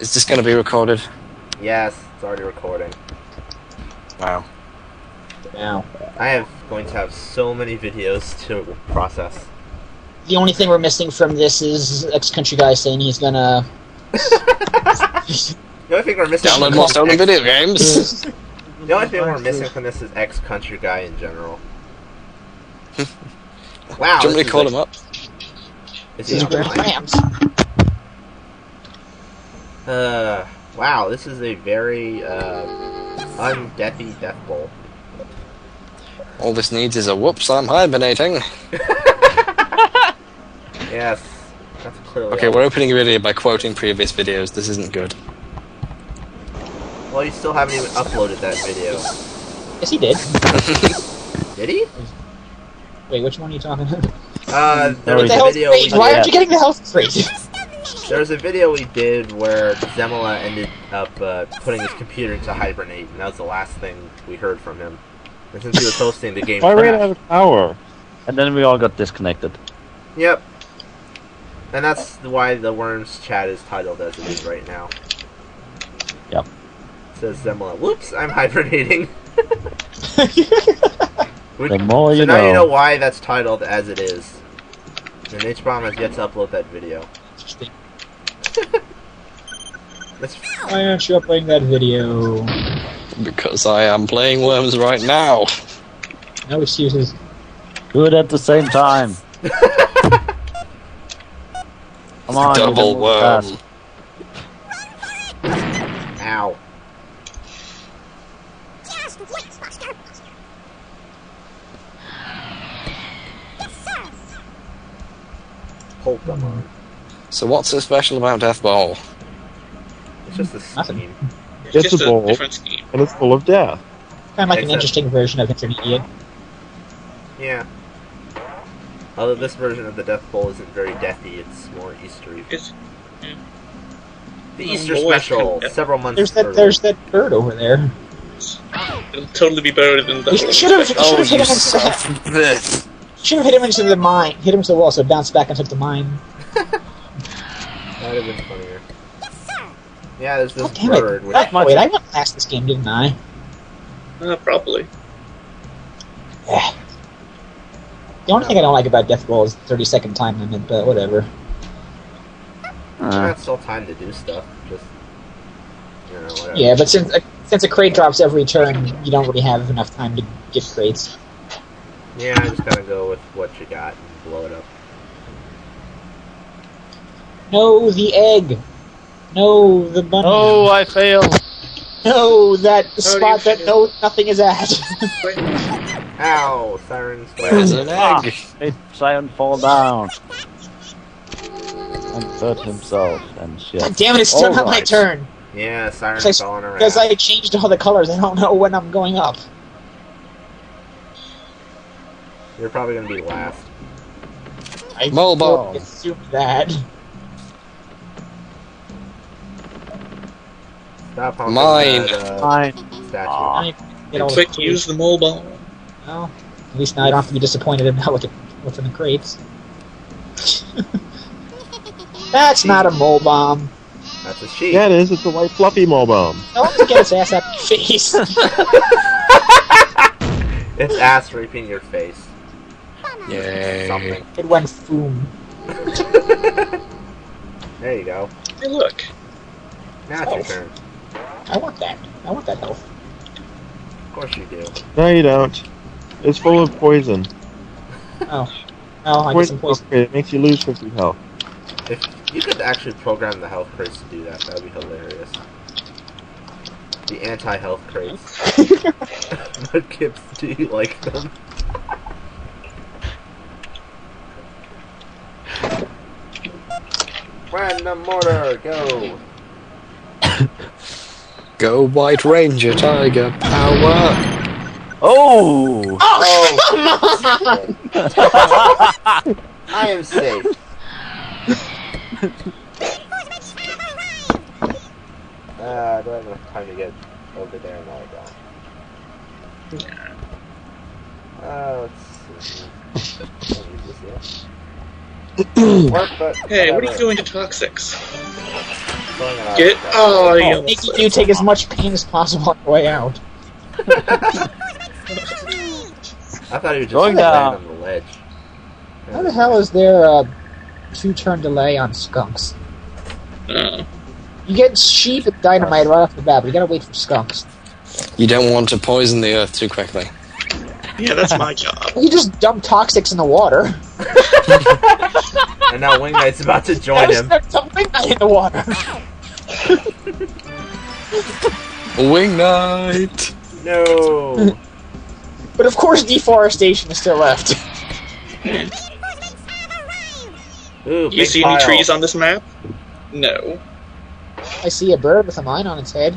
Is this going to be recorded? Yes, it's already recording. Wow. Now, I am going to have so many videos to process. the only thing we're missing from this is ex-country guy saying he's gonna. The only thing we're missing Download from more this stolen ex- video games. The only thing we're missing from this is ex country guy in general. wow. Do you want me to call like- him up? Is This he is Grand online? Rams. Uh, wow, this is a very uh, undeathy Death Bowl. All this needs is a whoops, I'm hibernating. Yes, that's clearly. Okay, we're opening a video by quoting previous videos. This isn't good. Well, you still haven't even uploaded that video. Yes, he did. Did he? Wait, which one are you talking about? Uh, there What was the a hell's video. Why aren't you getting the health crate? There was a video we did where Zemela ended up uh, putting his computer to hibernate, and that was the last thing we heard from him. And since he was hosting the game, I ran out of power. And then we all got disconnected. Yep. And that's why the Worms chat is titled as it is right now. Yep. says Zemela, whoops, I'm hibernating. Which- The more so you now know. you know why that's titled as it is. And H-Bomb has yet to upload that video. That's, Why aren't you uploading that video? Because I am playing Worms right now. No excuses. Do it at the same time. Come on, Double can worm. ow. Just wait, Buster. Yes, sir. Pokemon. So what's so special about Death Ball? It's just a Nothing. scheme. It's It's just a a ball. different scheme. And it's full of death. Kind of like an interesting version of Intermediate. Yeah. Although this version of the Death Bowl isn't very deathy, it's more Eastery. It's, The Oh, Easter boy, special, yeah. several months There's that. early. There's that bird over there. it'll totally be better than the You should have. Should Oh, have hit him oh, into the. of. Should have hit him into the mine. Hit him to the wall, so it bounced back and took the mine. That'd have been funnier. Yeah, there's this Oh damn bird. it! Which, I, wait, I went past this game, didn't I? Uh, probably. Yeah. The only thing I don't like about Death Ball is 30 second time limit, but whatever. There's Uh, not still time to do stuff. Just you know, whatever. Yeah, but since uh, since a crate drops every turn, you don't really have enough time to get crates. Yeah, I just gotta go with what you got and blow it up. No, the egg. No, the bunny. oh, I failed. No, that do spot that feel? no nothing is at. Ow! Sirens. There's an Ah, egg. made Sion fall down. And hurt himself and shit. God damn it! It's still All not my turn Yeah, sirens Because- falling around. because I changed all the colors. I don't know when I'm going up. You're probably gonna be last. I Mole bomb. assumed that. Stop honking Mine. that, uh, Fine. statue. Aw. I get all the Quick, use the mobile. Well, at least now I don't have to be disappointed about what the, what's in the crates. That's not a mole bomb. That's a sheep. Yeah, it is. It's a white fluffy mole bomb. No one can get its ass out of your face. It's ass raping your face. Yay. Something. it went foom. There you go. Hey, look. Now it's your turn. I want that. I want that health. Of course you do. No, you don't. It's full of poison. Oh. Oh, I get some Poison, poison. it makes you lose 50 health. If you could actually program the health crates to do that, that would be hilarious. The anti-health crates. what kips do you like them? Random mortar, go! Go White Ranger Tiger Power. Oh! Oh, I am safe. Uh, don't have enough time to get over there? and I don't. Uh, let's see. Don't use this yet. Work, but Hey, what are you doing to Toxics? Throwing it out Get. like that. Oh, you Oh, making you take as much pain as possible on the way out. I thought he was just Going going down. on the ledge. How the hell is there a two-turn delay on skunks? Uh, You get sheep and dynamite right off the bat, but you gotta wait for skunks. You don't want to poison the earth too quickly. Yeah, that's my job. You just dump toxics in the water. And now Wing Knight's about to I join was him. something in the water. Wing Knight! No. But of course, deforestation is still left. Ooh, You see pile. any trees on this map? No. I see a bird with a mine on its head,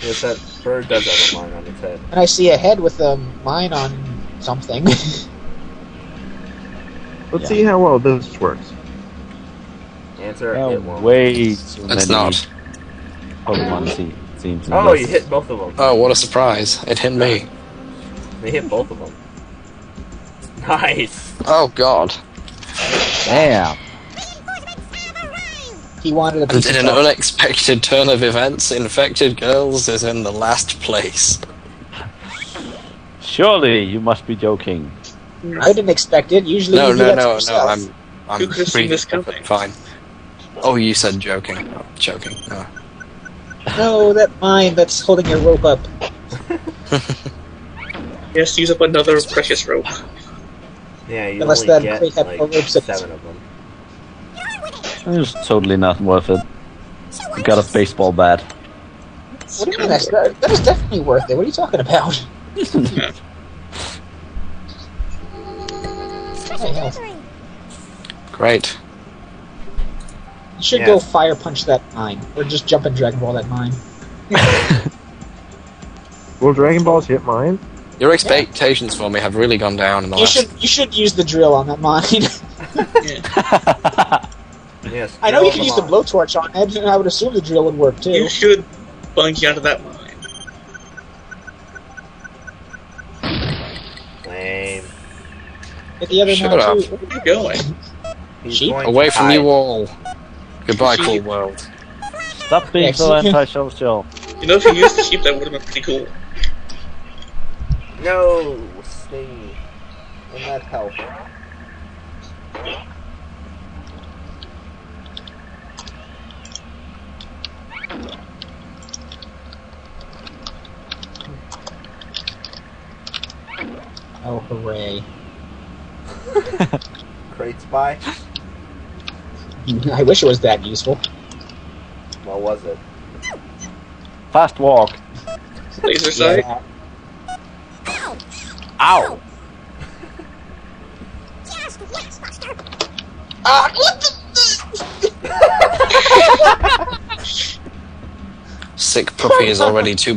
Yes, that bird does have a mine on its head. and I see a head with a mine on something. Let's Yeah. see how well this works. Answer, Oh, it won't. way too It's many not. Pokemon se- seems. Oh, you hit both of them. Oh, what a surprise. It hit me. They hit both of them. Nice. Oh, God. Damn. He wanted a And piece in an unexpected turn of events, Infected Girls is in the last place. Surely you must be joking. I didn't expect it. Usually, No, you no, no, no. I'm. I'm Who could've seen reading this perfectly coming? Fine. Oh, you said joking. Oh, joking. No. No, that mine that's holding your rope up. Yes, use up another precious rope. Yeah, you Unless only that get like ropes seven of them. It's totally not worth it. You got a baseball bat. What do you mean? That's, that, that is definitely worth it. What are you talking about? Hey, health. Great. You should Yeah. go fire punch that mine, or just jump and Dragon Ball that mine. Will Dragon Balls hit mine? Your expectations for me have really gone down in the You last. should you should use the drill on that mine. Yes. I know you can use them the blowtorch on it, and I would assume the drill would work too. You should bungee onto that mine. off. Lame. Hit the other Shut mine up. too. Where are you going? He's Sheep? going Away from hide. you all. Goodbye, cool world. Stop being so Excellent. antisocial. You know, if you used the sheep, that would have been pretty cool. No, stay in that health. Oh hooray! Crate spy. I wish it was that useful. What was it? Fast walk. Laser sight. Yeah. Ow! Just wait, Buster. Ah, what the? Sick puppy is already too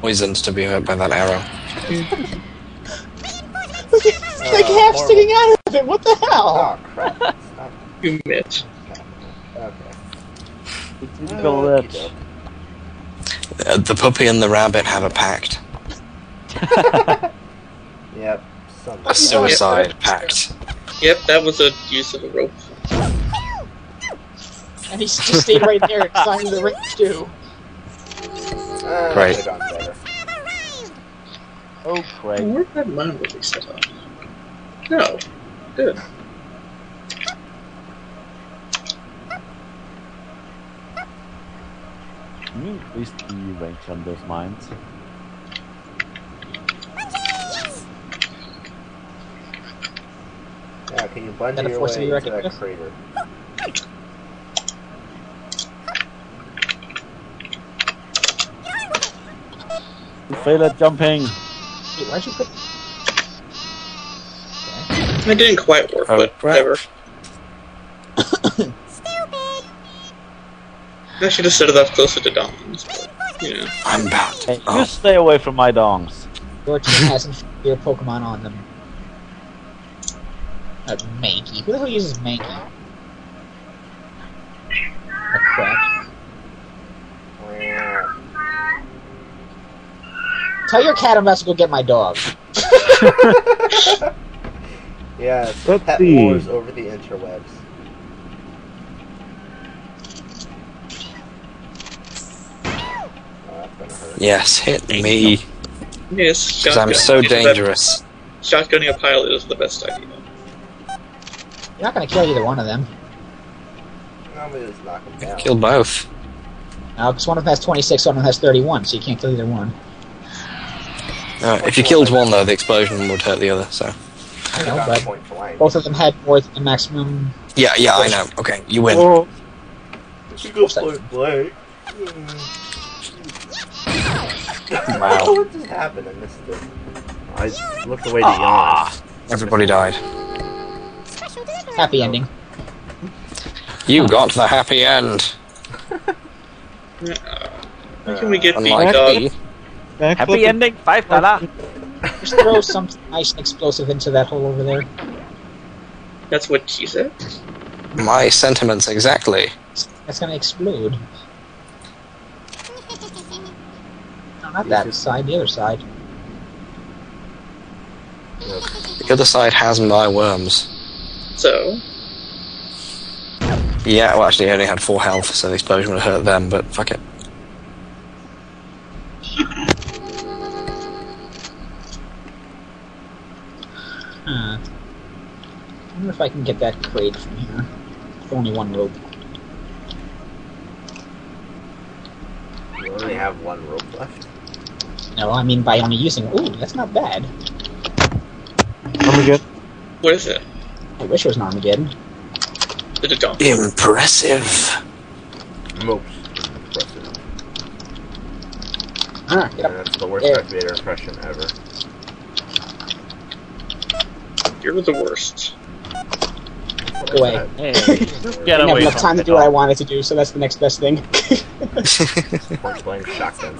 poisoned to be hurt by that arrow. It's like half horrible. sticking out of it. What the hell? Oh crap! Stop. You Mitch. Okay. Go Okey let's. Uh, the puppy and the rabbit have a pact. Yep. Some. A suicide pact. Yep, that was a use of a rope. And he just stayed right there and signed the ring too. Uh, Great. could've gone better. Oh, great. Where did that mine really set up? No. Good. Can you increase the range on those mines? Yeah, can you bungee Gotta your force way to into that recognize. crater? You fail at jumping. Wait, why'd you put? It didn't quite work, Oh, but crap. whatever. I should have set it up closer to Dom's, but, you know. I'm about. Hey, Oh, you stay away from my dongs. Your team has your Pokemon on them. Uh, Mankey. Who the hell uses Mankey? Oh, crap. Tell your cat I'm about to go get my dog. Yeah, Let's pet see. wars over the interwebs. Oh, yes, hit me. Yes, because I'm so dangerous. Shotgunning a pilot is the best idea. You're not gonna kill either one of them. No, just knock them. Kill both. Now, because one of them has 26, one of them has 31, so you can't kill either one. If you killed one, though, the explosion would hurt the other, so... I know, but point blank. both of them had more than the maximum. Yeah, yeah, I know. Okay, you win. Oh, You go point blank. Wow. what just happened? I missed it. I looked away to yawn. Ah. Everybody died. Happy ending. You got the happy end. How can we get the Unlike dog? me. Happy ending, five dollar. Just throw some nice and explosive into that hole over there. That's what she said. My sentiments exactly. That's gonna explode. No, not that side, the other side. The other side has my worms. So, Yeah, well, actually, I only had 4 health, so the explosion would hurt them, but fuck it. Huh. I wonder if I can get that crate from here. With only one rope. You only have one rope left. No, I mean by only using. Ooh, that's not bad. Armageddon. what is it? I wish it was an Armageddon. Did it jump? Impressive. Most impressive. Ah, get And up. that's the worst There. Darth Vader impression ever. You're the worst. That's Go away. I Hey, said. get I didn't have enough time to do what I wanted to do, so that's the next best thing. Point blank shotgun.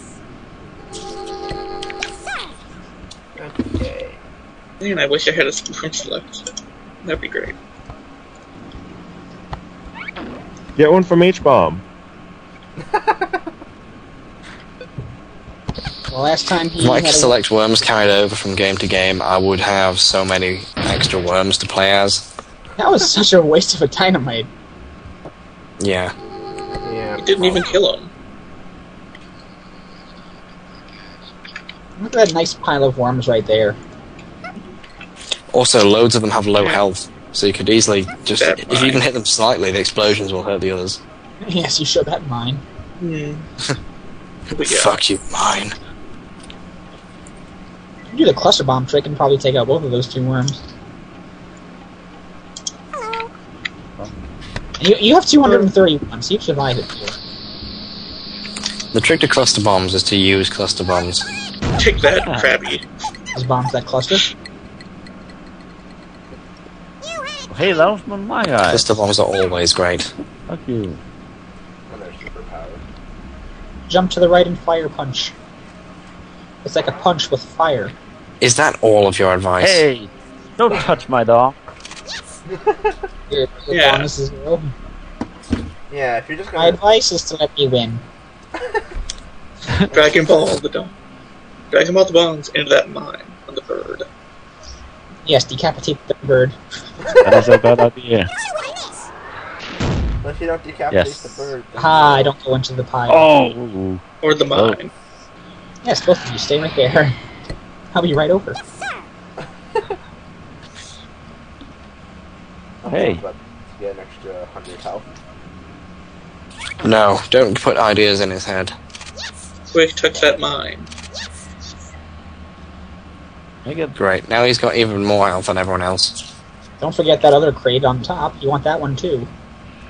Okay. Man, I wish I had a spoon left. That'd be great. Get one from H bomb. well, last time he Like had a- select worms carried over from game to game, I would have so many extra worms to play as. that was such a waste of a dynamite. Yeah. Yeah. You didn't even kill him. Look at that nice pile of worms right there. Also, loads of them have low health, so you could easily just. That If you even hit them slightly, the explosions will hurt the others. yes, you showed that mine. Hmm. Yeah, Fuck you, mine. You do the cluster bomb trick and probably take out both of those two worms. Hello. And you, you have 231, so you've survived it before. The trick to cluster bombs is to use cluster bombs. take that, ah. Krabby. Those bombs that cluster. Hey, that was one of my guys. Cluster bombs are always great. Fuck you. And they're superpowered. Jump to the right and fire punch. It's like a punch with fire. Is that all of your advice? Hey, don't touch my dog. Your, your Yeah. bonus is zero. Yeah, if you're just My gonna. advice is to let me win. Dragon Ball the dog. Dragon Ball the bones into that mine on the bird. Yes, decapitate the bird. That is a bad idea. Unless you don't decapitate Yes. the bird. then- Ah, I don't go into the pile. Oh, Or the Oh. mine. Yes, both of you, stay right there. I'll be right over. Hey. about to get an extra 100 health. No, don't put ideas in his head. Quick, touch that mine. make it. Great. Now he's got even more health than everyone else. Don't forget that other crate on top. You want that one too.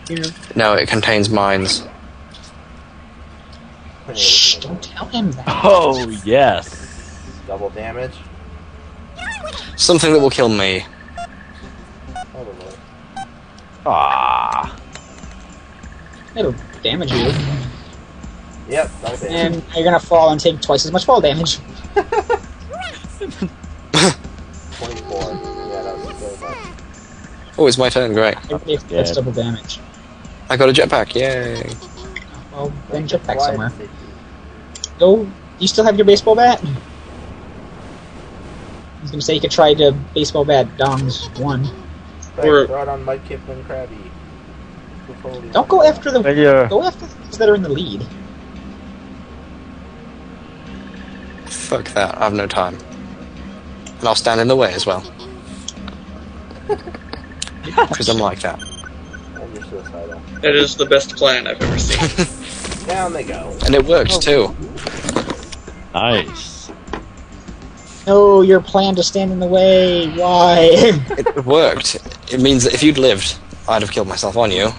Yeah. No, it contains mines. Shh, don't tell him that. Oh yes. Double damage. Something that will kill me. Probably. Ah. It'll damage you. Yep, double damage. And you're gonna fall and take twice as much fall damage. 24. Yeah, that was so much. Oh, it's my turn. Great. Everybody gets Yeah. double damage. I got a jetpack. Yay. Well, then jetpack somewhere. did they do- Go. You still have your baseball bat? I was gonna say you could try to baseball bat Dong's one. Right, Or- brought on Mike Kipling Krabby. Don't go after the Failure. go after the things that are in the lead. Fuck that. I have no time. And I'll stand in the way as well. Because I'm like that. And. That is the best plan I've ever seen. Down they go. And it works too. Nice. No, your plan to stand in the way. Why? It worked. It means that if you'd lived, I'd have killed myself on you.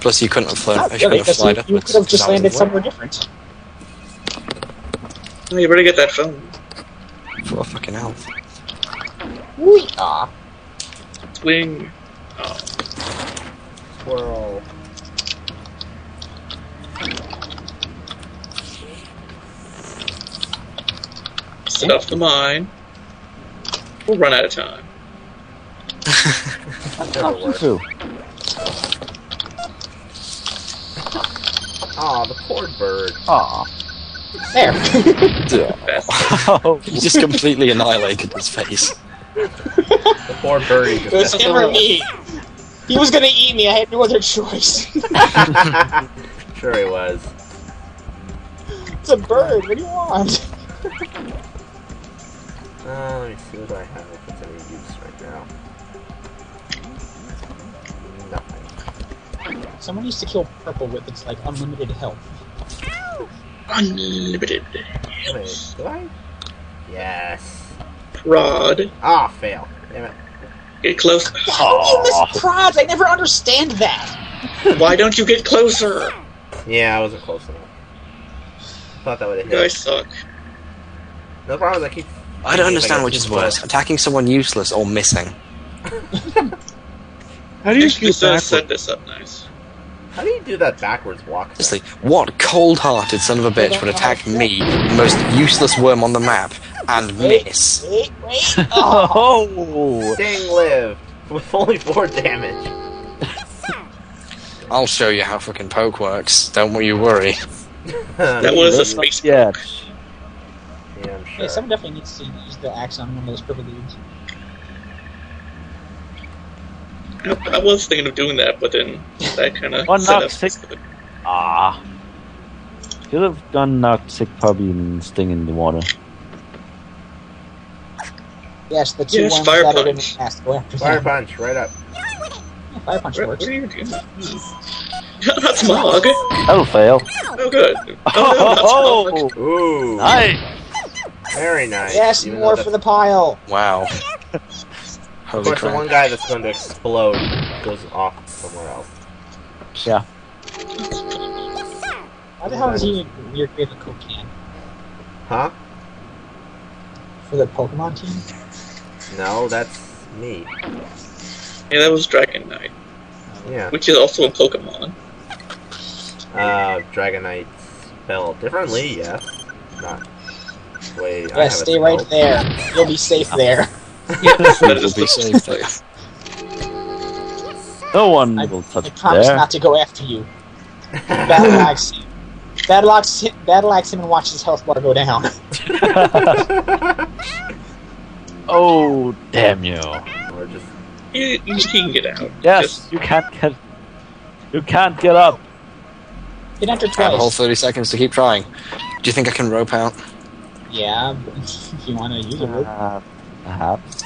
Plus, you couldn't have flown. Not you couldn't really, have flied you, up. you could have just landed somewhere different. Oh, you better get that phone. For a fucking health. Wee ah. Swing. Squirrel. Set off the mine. We'll run out of time. That never Option works. two. Aw, the poor bird. Aw. There. Best. Oh. You just completely annihilated his face. The poor birdie it was just him or me. He was gonna eat me. I had no other choice. Sure he was. it's a bird. What do you want? Uh, let me see what do I have Someone used to kill purple with its like unlimited health. Unlimited. Wait, do I? Yes. Prod. Ah, fail. Damn it. Get close. How do you miss prods? I never understand that. Why don't you get closer? Yeah, I wasn't close enough. Thought that would have You guys suck. No problem I keep. I don't understand which is worse: attacking someone useless or missing. How do you You shoot backwards? set this up nice. How do you do that backwards walk? thing? Honestly, what cold-hearted son of a bitch would attack me, the most useless worm on the map, and miss? Wait, wait. Oh. Oh. Sting lived with only four damage. I'll show you how fucking poke works. Don't you worry. That was a space. Yeah. Yeah, I'm Hey, sure. someone definitely needs to use the axe on one of those purple I, I was thinking of doing that, but then that kind of One set knock, up. six. Ah. Should have done knock sick puppy and sting in the water. Yes, the two Yes, ones fire that are in punch. the past. Go after Fire punch, right up. Fire punch What, works. what are you doing? Not smog. That'll fail. Oh, good. Oh, no, not smog. Oh, Ooh, nice. very nice. Yes, Even more though for the, the pile. Wow. Of Holy course, the one guy that's going to explode goes off somewhere else. Yeah. Why the hell is he in your favorite Coke can? Huh? For the Pokemon team? No, that's me. Yeah, that was Dragon Knight, Yeah. which is also a Pokemon. Uh, Dragonite spell differently, yes. Not. Wait, I Yeah, have stay it right there. You'll be safe there. Yes, that Will be safe there. No one I, will touch I promise there. not to go after you. Battle axe him. Battle him, battle axe him and watch his health bar go down. oh, damn you. Or just. You, you can get out. Yes, Just- you can't get. You can't get up. Hit enter I have a whole 30 seconds to keep trying. Do you think I can rope out? Yeah, if you want to use it. Uh, perhaps.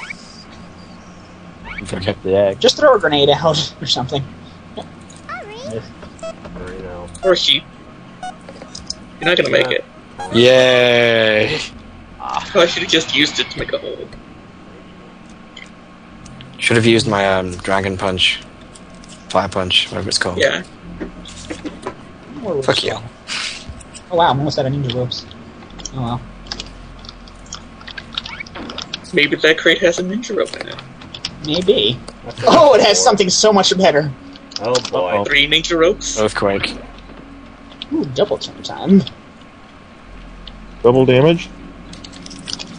You can Okay. the egg. Just throw a grenade out or something. Or, you know. Or sheep. You're not gonna make it. Yay! Oh, I should have just used it to make a hole. Should have used my um, dragon punch. Fire punch, whatever it's called. Yeah. Fuck you. Oh wow, I'm almost out of ninja ropes. Oh well. Maybe that crate has a ninja rope in it. Maybe. Oh, it has something so much better. Oh boy. Uh-oh. Three ninja ropes. Earthquake. Ooh, double turn time. Double damage?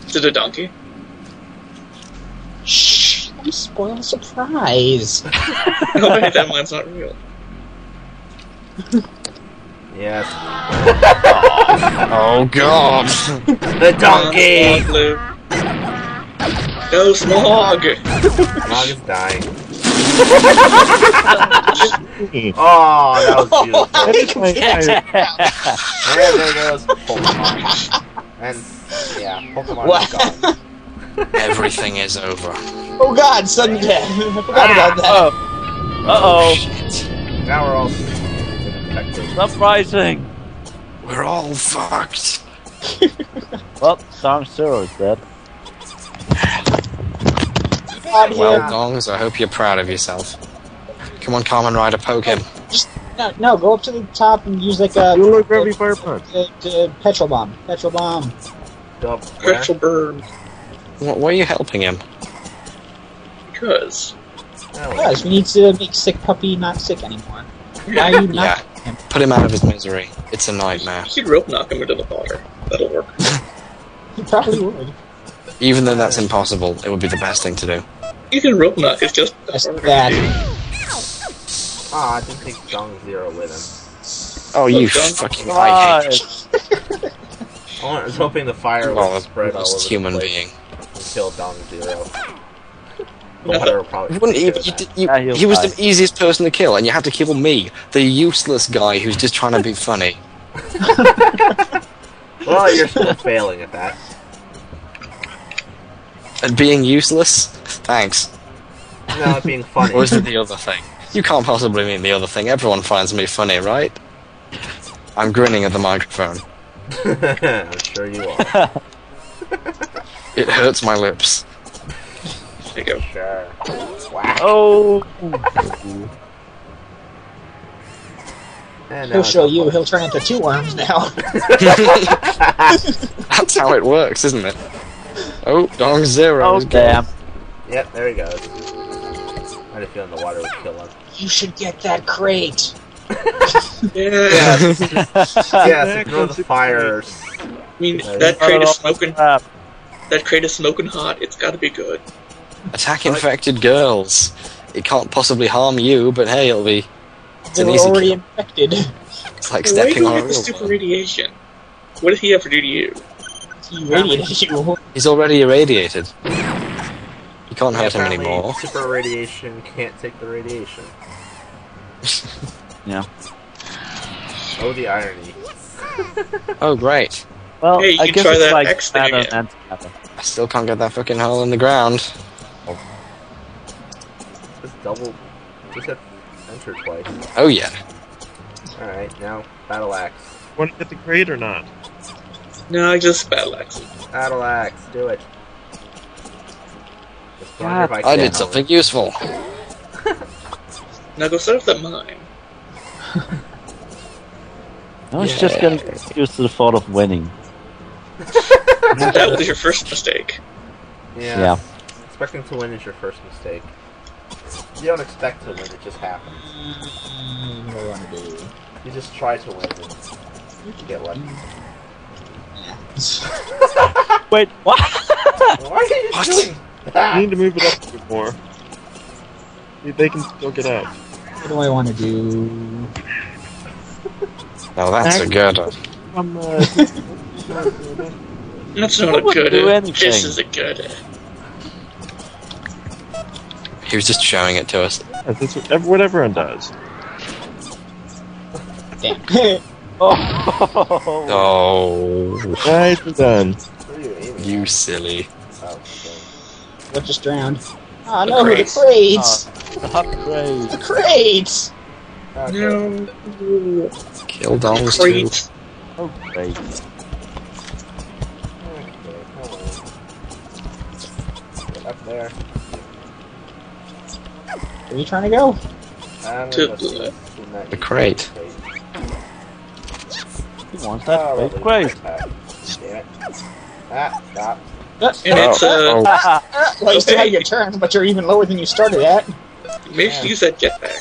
To the donkey? Shh, don't spoil the surprise. Oh, wait, that one's not real. Yes. Oh god! The donkey! Smog, Lou. Go smog! Is dying. Oh, that was beautiful. That is my- I- And there goes Pokemon. And Yeah, Pokemon What? is gone. Everything is over. oh god, sudden death. I forgot about that. Oh. Uh oh. Shit. Now we're all infected. Stop rising. We're all fucked. Well, Song Zero is dead. God, here. Well, Dongs, I hope you're proud of yourself. Come on, Kamen Rider, poke him. no, no, go up to the top and use like a, You look gravity fire punch. a, a petrol bomb. Petrol bomb. Dub, where? Pretzel burn. What, why are you helping him? Because. Guys, we need to make sick puppy not sick anymore. Why are you not? Yeah. Put him out of his misery. It's a nightmare. You could rope knock him into the water. That'll work. You probably would. Even though that's impossible, it would be the best thing to do. You can rope knock. It's just That's harder to bad. do. Ah, I didn't take Dong Zero with him. Oh, you Done. fucking I hate Right. I was hoping the fire you. would Oh, spread all over worst the human place being. and kill Dong Zero. The water would probably You wouldn't even, you, you, Yeah, he'll he was die. the easiest person to kill, and you had to kill me, the useless guy who's just trying to be funny. Well, you're still failing at that. And being useless? Thanks. No, being funny. Or is it the other thing? You can't possibly mean the other thing. Everyone finds me funny, right? I'm grinning at the microphone. I'm sure you are. It hurts my lips. There you go. Sure. Whack. Oh. And He'll show you. fun. He'll turn into two worms now. That's how it works, isn't it? Oh, Dong Zero. Oh is gone. damn. Yep, there he goes. I had a feeling the water would kill him. you should get that crate. Yeah. Yeah, so throw the fire. I mean, that crate is oh, smoking. Crap. That crate is smoking hot. It's got to be good. Attack infected girls. It can't possibly harm you, but hey, it'll be. It's They an were easy already kill. infected. It's like Why are you stepping on going a with the real stupid one. radiation? What did he ever do to you? He radiated you. He's already irradiated. You can't Yeah, hurt him anymore. Super radiation can't take the radiation. Yeah. Oh, the irony. Oh, great. Well, Hey, you I can guess try it's that like X thing matter again. I still can't get that fucking hole in the ground. Oh. Just double. Just hit enter twice. Oh, yeah. Alright, now battle axe. Want to get the crate or not? No, I just battle axe. Battle axe, do it. God, if I did help. something useful. Now go set up that mine. I was just getting used to the thought of winning. That was your first mistake. Yeah. Yeah. Expecting to win is your first mistake. You don't expect to win, it just happens. Mm, what do I want to do? You just try to win and you get lucky. Wait, what? Why are you What? doing You need to move it up a bit more. They can still get out. What do I want to do? Now that's a good one. From, uh, That's not I a wouldn't good. do uh. This is a good. uh, He was just showing it to us. That's that's what, ev- what everyone does. Damn. oh. Oh, Nicely done. Where you aiming you at? silly. Oh, okay. what just drowned? Oh ah, The no, the crates. Ah, the crates! Upgrade. The crates! Okay. No. Kill Dongs too. Great. Oh, great. Okay, come on. Get up there. Where are you trying to go? I'm To the- see- see that The you- crate. He wants that Oh, great lovely great. Damn it. Ah, stop. Uh, And it's uh, Oh, uh, well, you still have your turn, but you're even lower than you started at. maybe use that jetpack.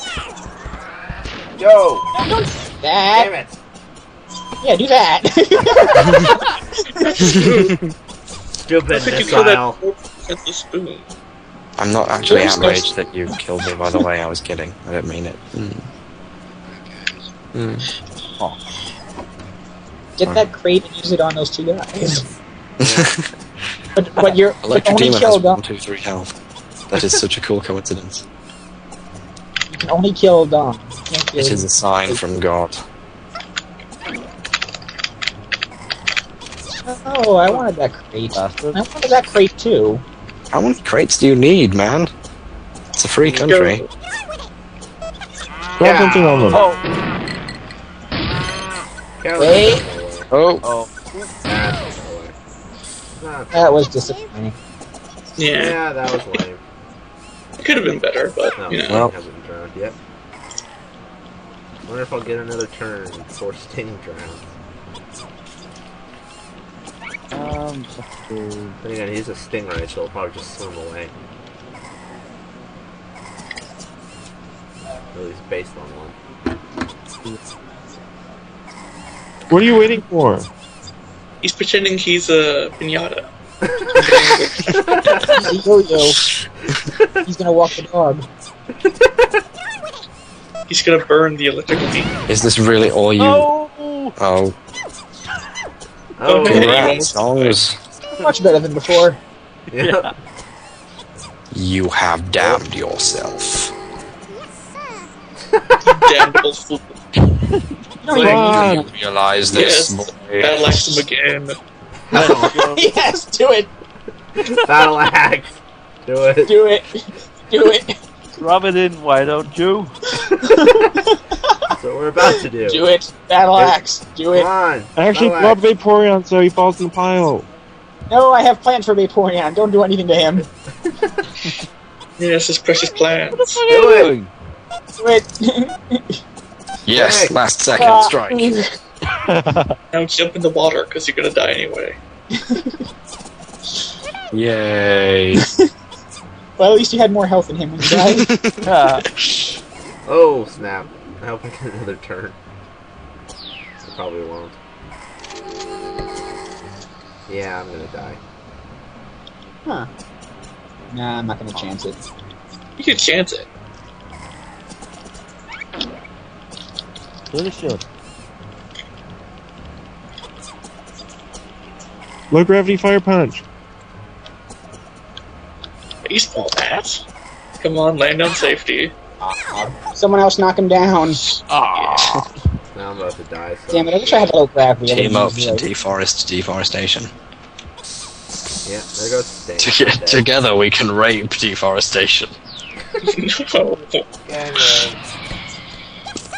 Yo! That. Damn it! Yeah, do that. Stupid How could you that missile. the spoon? I'm not actually Where's outraged that you killed me, by the way. I was kidding. I didn't mean it. Mm. Get that crate and use it on those two guys. But but you're but only Demon kill has one, uh, two, three health. That is such a cool coincidence. You can only kill Dom. You can't kill It is a sign from God. Oh, I wanted that crate. I wanted that crate too. How many crates do you need, man? It's a free country. Grab something on them. Oh, Wait. Let Oh, oh. That's away. Not- That was disappointing. Yeah, Yeah, that was lame. could have been better, but No, you know. Well. hasn't drowned yet. Wonder if I'll get another turn before Sting drowns. Um, just to- Then again, he's a Stingray, so he'll probably just swim away. At least based on one. What are you waiting for? He's pretending he's a pinata. Yo-yo. He's gonna walk the dog. He's gonna burn the electrical beam. is this really all you? Oh! Oh, Oh, Okay. congrats, songs. Much better than before. yeah. You have damned yourself. Damnable fool. You don't! You realize this, Yes. boy. Battle axe him again. Yes, do it! Battle axe! Do it. Do it! Do it! Rub it in, why don't you? That's what we're about to do. Do it! Battle axe! Do Come it! on. Actually, Battle rub Vaporeon so he falls in the pile. No, I have plans for Vaporeon. Don't do anything to him. Yes, his precious plans. Do it. Do it! Yes, Hey. last second Ah. strike. Now jump in the water because you're gonna die anyway. Yay. well, at least you had more health than him when you died. Ah, Oh, snap. I hope I get another turn. I probably won't. Yeah, I'm gonna die. huh. Nah, I'm not gonna chance it. You could chance it. Really should. Low gravity fire punch. Baseball bat. Come on, land on safety. Someone else knock him down. Ah, Now I'm about to die. So Damn it, I wish I had low gravity. I Team would've up to it. deforest deforestation. Yeah, there goes Sting. Toge- Together we can rape deforestation. no. Gang, gang.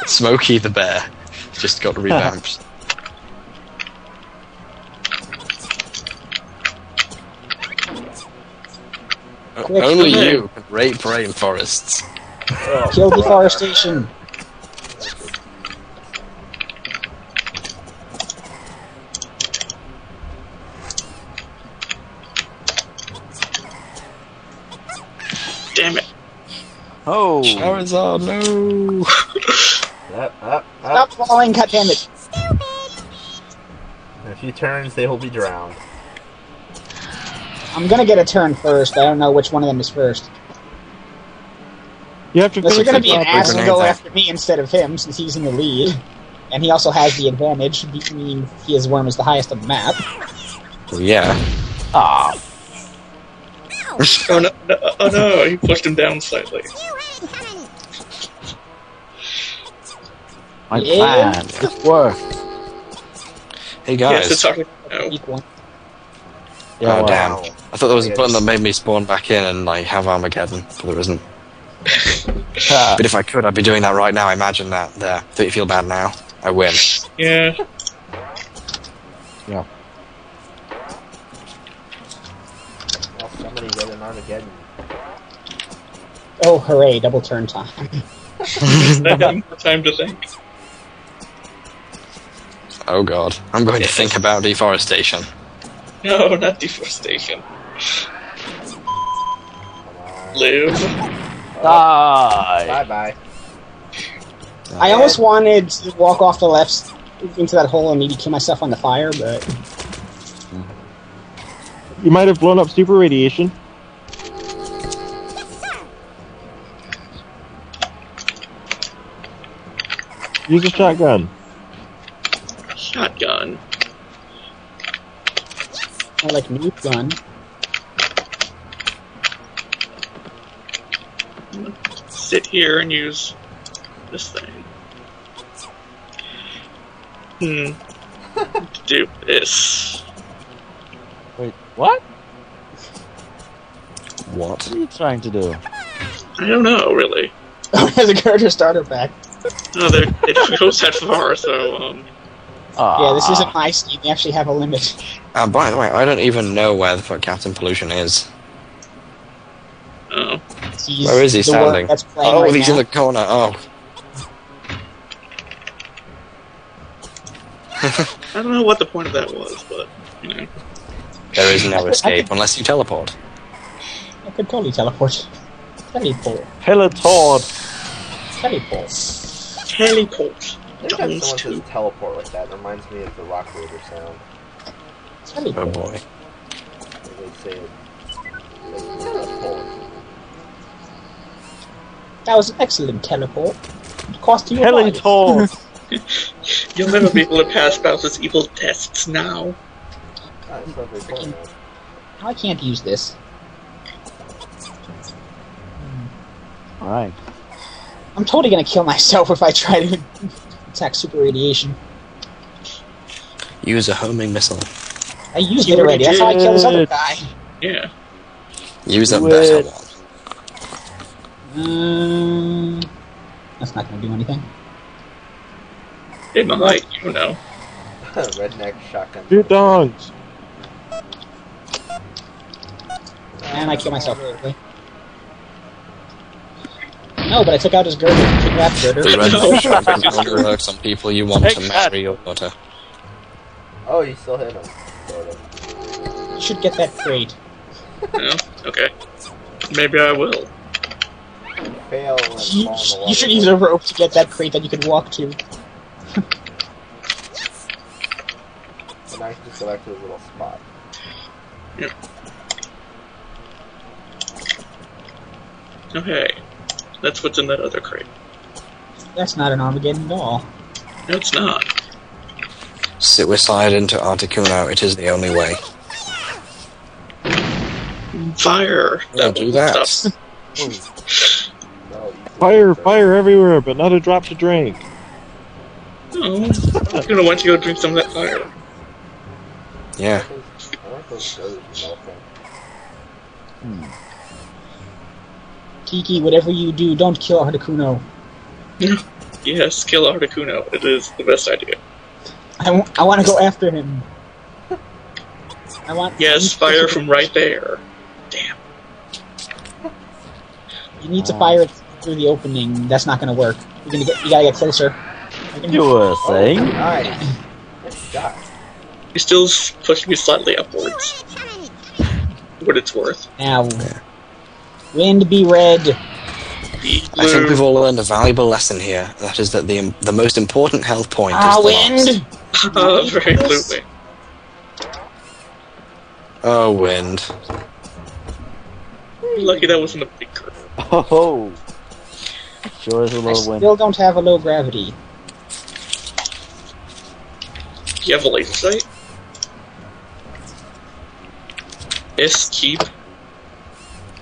Smokey the Bear just got revamped. Quick, Only you can rape rainforests. Oh. Kill deforestation. Damn it. oh. Charizard, no! Up, up, Stop up. falling, goddammit. In a few turns, they will be drowned. I'm gonna get a turn first. I don't know which one of them is first. You have to Unless you're gonna be an ass and grenade go there. after me instead of him, since he's in the lead. And he also has the advantage, meaning his worm is the highest on the map. Well, yeah. Ah, Oh no, no, oh no, you pushed him down slightly. My Yeah. plan. It worked. Hey Yes, guys. it's hard. No. Equal. oh wow. damn. I thought there was a Yeah, button that made me spawn back in and like have Armageddon, but there isn't. But if I could, I'd be doing that right now. Imagine that. There. Don't you feel bad now? I win. Yeah. Well, somebody get an Armageddon. Oh, hooray, double turn time. I have more time to think. Oh god. I'm going to think about deforestation. No, not deforestation. Come. Live. Die. Bye bye. I almost wanted to walk off the left into that hole and maybe kill myself on the fire, but You might have blown up super radiation. Use a shotgun. Shotgun. I like nuke gun. Sit here and use this thing. Hmm. Do this. What? What? What are you trying to do? I don't know, really. Has a character starter pack. No, they it just goes that far, so um, Yeah, this Ah. isn't my scheme. They actually have a limit. Uh, by the way, I don't even know where the fuck Captain Pollution is. oh, He's Where is he standing? Oh, right he's now. in the corner. Oh, I don't know what the point of that was, but you know, there is no escape unless you teleport. I could totally teleport. Teleport. Peloton. Teleport. teleport. Anytime someone too. says teleport like that, it reminds me of the Rock Raider sound. Oh boy. They say teleport. That was an excellent teleport. It cost you a life. Peloton. You'll never be able to pass Bowser's evil tests now. Ah, it's not very cool, man. I can't use this. Alright. I'm totally gonna kill myself if I try to attack super radiation. Use a homing missile. I used You it already. That's how I killed this other guy. Yeah. Use a Do better it. one. Um, that's not gonna do anything. It might, you don't know. Redneck shotgun. Shoot dogs. And I kill myself quickly. No, but I took out his girder. Congrats, girder. The red shotgun only works on people you want to Take that. marry or daughter. Oh, you still hit him. Sort of. You should get that crate. No? Okay. Maybe I will. Fail You, fall in the water. you should use a rope to get that crate that you can walk to. And I can just go back to his little spot. Yep. Okay. That's what's in that other crate. That's not an Armageddon doll. No, it's not. Suicide into Articuno, it is the only way. Fire. Don't do that. Stop. No, you Fire, fire everywhere, but not a drop to drink. No. You're gonna want to go drink some of that fire. Yeah. I like those goes melting. Kiki, whatever you do, don't kill Articuno. Yes, kill Articuno. It is the best idea. I want to go after him. I want. Yes, fire from right there. Damn. You need to fire it through the opening. That's not going to work. You're gonna get. You gotta get closer. I can- You were Oh, saying? nice. Nice shot. You still s- push me slightly upwards. What it's worth. Now, wind be red. I think we've all learned a valuable lesson here. That is that the the most important health point Ah, is the last. wind. Oh, very blue. Oh, wind. Lucky that wasn't a big curve. Oh. Sure is a I little wind. still don't have a low gravity. Do You have a laser sight? Yes, keep.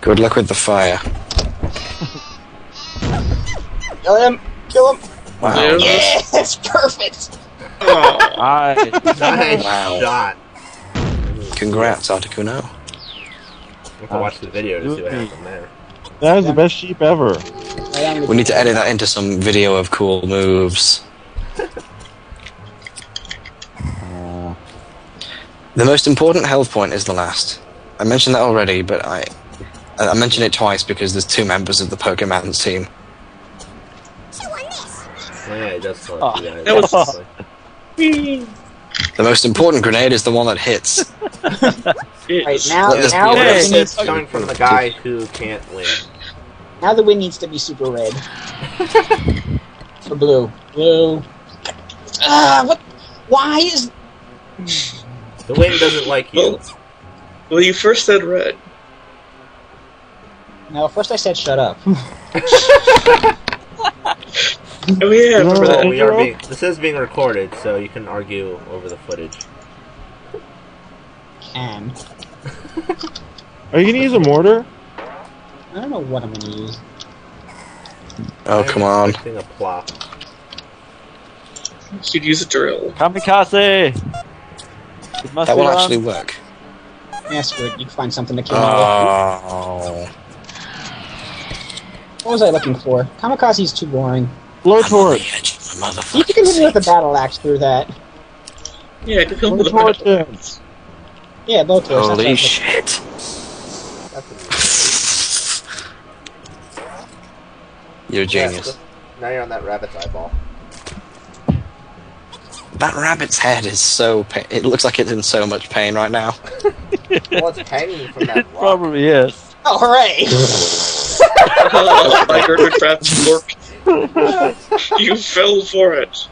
Good luck with the fire. Kill him. Kill him. Wow. Yeah. Yes, perfect. Oh, Alright. Nice Wow. shot. Congrats, Articuno. I have to watch the video to see what happened there. That is the best sheep ever. Right on the- We need to edit that into some video of cool moves. The most important health point is the last. I mentioned that already, but I I mentioned it twice because there's two members of the Pokemon's team. Oh, yeah, it does tell Oh, us that was- obviously. The most important grenade is the one that hits. Right now, Let now, be the the wind needs, is coming from the guy who can't win. now the wind needs to be super red. or blue. Blue. Ah, what? Why is? The wind doesn't like you. Well, well, you first said red. No, first I said shut up. Oh yeah, I remember No. that. We are being, this is being recorded, so you can argue over the footage. Can. are you gonna use a mortar? I don't know what I'm gonna use. Oh, come on. Expecting a plop. You'd use a drill. Kamikaze! It must That will on. actually work. Yes, screw. You can find something to kill me Oh. With. What was I looking for? Kamikaze's too boring. Blowtorch. You can hit me with a battle axe through that. Yeah, I can kill with a Blowtorch battle. dance. Yeah, blowtorch. that's Holy was shit. You're a genius. Now you're on that rabbit's eyeball. That rabbit's head is so pa- it looks like it's in so much pain right now. Well, it's hanging from that It rock. probably is. looking- Oh, hooray! My Gertrude Crab's work. You fell for it.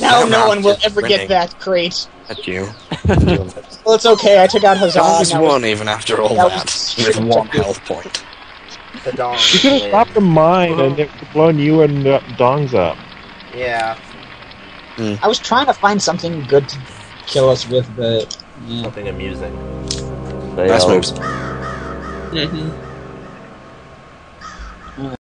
now I'm no one will ever winning. get that crate. At you. Well, it's okay. I took out Hazard. Dong's and that was- won even after all that that. With one health point. The dong. You could have stopped the mine and it would blown you and uh, Dongs up. Yeah, I was trying to find something good to kill us with, but yeah. something amusing. Nice moves. Mm-hmm.